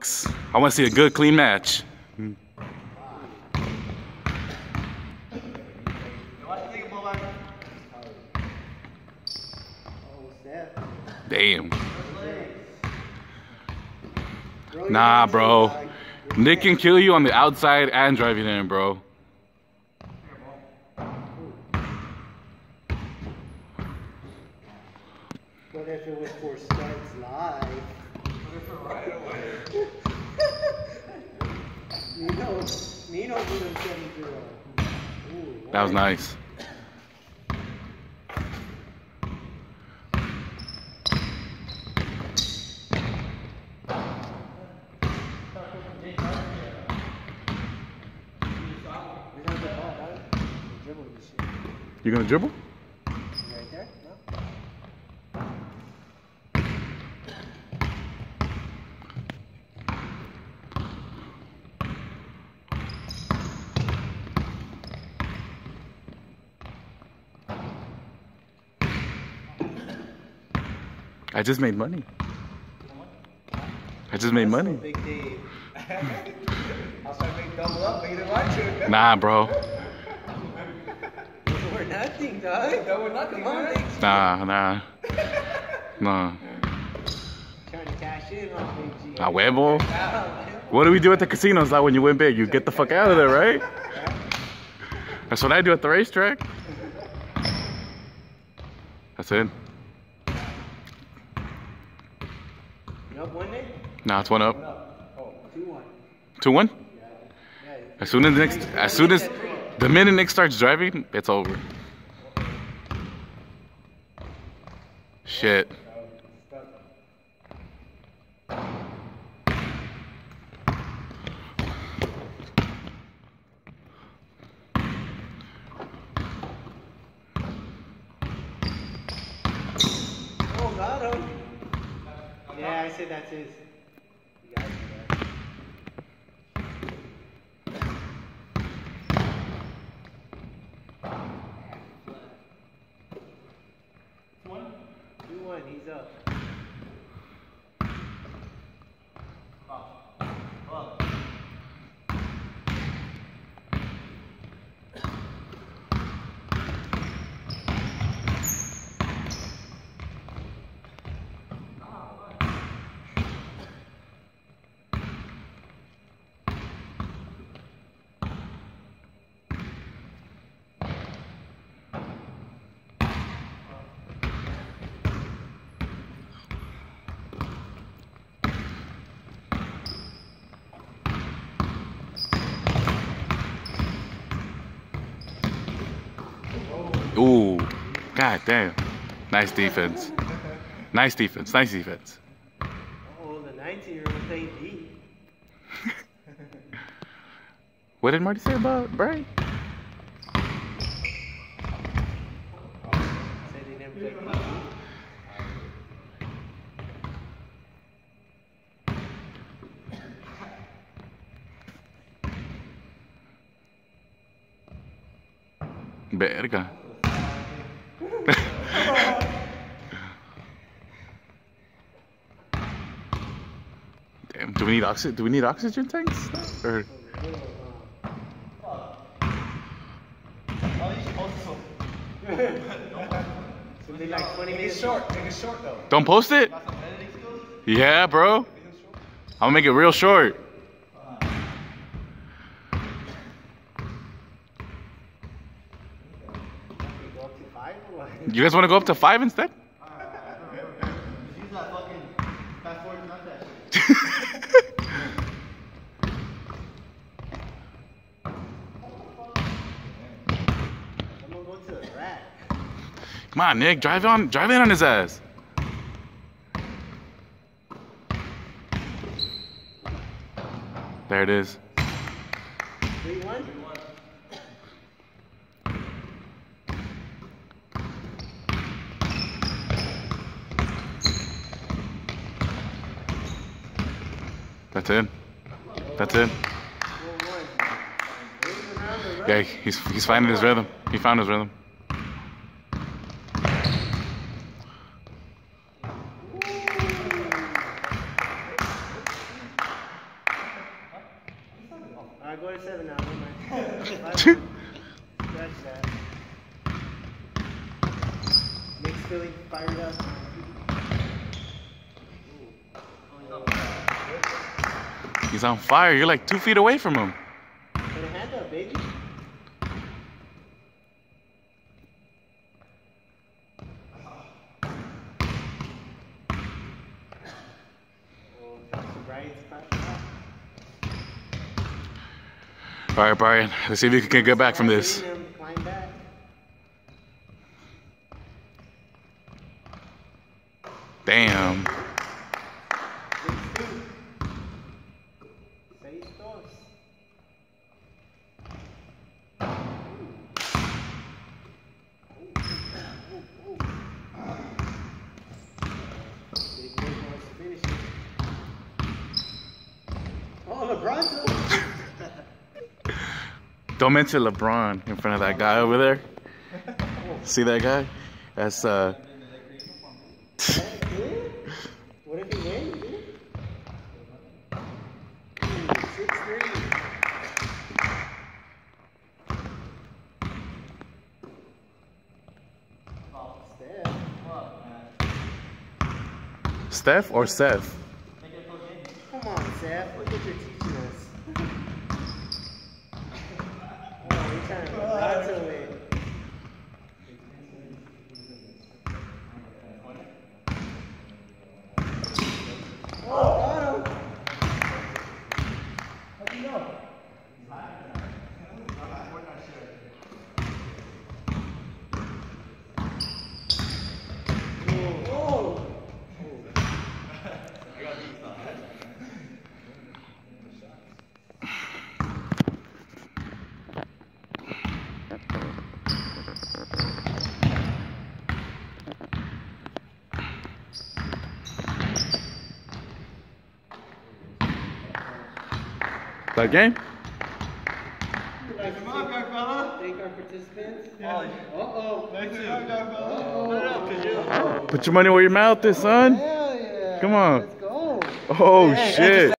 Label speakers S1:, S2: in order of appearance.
S1: bucks. I want to see a good, clean match. Damn. Nah, bro. Nick can kill you on the outside and drive driving in, bro.
S2: What if it was for studs live? Nino, Nino did a 7 0. Ooh,
S1: That was nice. You gonna dribble? I just made money. I just made money.
S2: Big Dave.
S3: I was trying to double up, but you didn't want to.
S1: Nah, bro.
S2: We're nothing, dog.
S3: Double nothing,
S2: Come on. Big
S1: Nah, nah. Nah.
S2: Trying to cash in on Big G.
S1: Nah, huevo. What do we do at the casinos like when you win big? You get the fuck out of there, right? That's what I do at the racetrack. That's it.
S2: You up
S1: Nah, it's one up.
S2: Two one.
S1: As soon as Nick, as soon as the minute Nick starts driving, it's over. Shit.
S2: Oh, got him. Yeah, I said that's his. You got it, man. Two he's up.
S1: Uh, Ooh. God damn. Nice defense. Nice defense. Nice defense.
S2: Oh, the 19 year old played D.
S1: What did Marty say about Bray?
S2: Said they never played D.
S1: Verga. Damn, do we need oxygen? Do we need oxygen tanks? Or
S2: like 20 minutes
S3: short. Make it short, though.
S1: don't post it? Yeah, bro. I'm
S3: Make it
S1: gonna make it real short. You guys want to go up to five instead?
S2: Use that fucking fast forward not that shit. I'm gonna go to the rack.
S1: Come on, Nick, drive on, drive in on his ass. There it is.
S2: Three one.
S1: That's it. That's it. Yeah, he's he's finding his rhythm. He found his rhythm.
S2: Feeling fired up.
S1: He's on fire. You're like two feet away from him.
S2: Put a hand up, baby. That's Brian's crashing out.
S1: All right, Brian. Let's see if you can get back from this.
S2: Hitting him, Climb back.
S1: Damn.
S2: Six two. Seis dos. Big Nick wants to finish it. Oh, LeBron's up.
S1: Don't mention LeBron in front of that guy over there. See that guy? That's uh.
S2: Steph
S1: or Seth?
S2: Come on, Seth. Look what you're teaching us. oh, you're trying to rattle it. Oh, got him. Oh,
S1: That game?
S2: Come on. Thank our participants. Uh-oh. Uh-oh.
S1: Put your money where your mouth is, son.
S2: Hell yeah.
S1: Come on.
S2: Let's go.
S1: Oh shit.